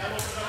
Estamos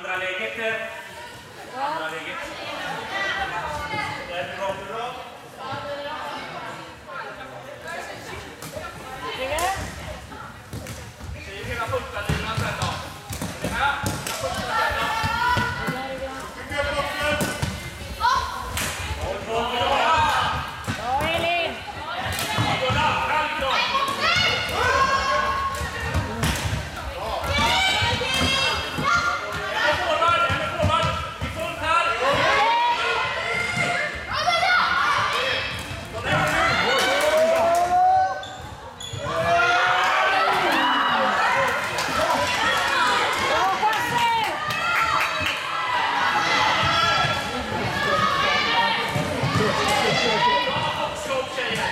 Andrà Leggett eh,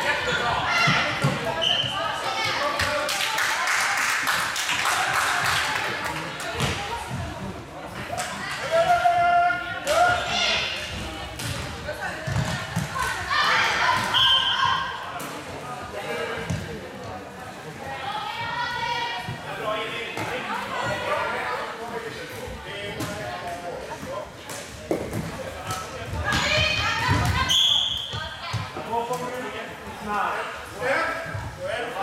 Get the ball. time. Yeah.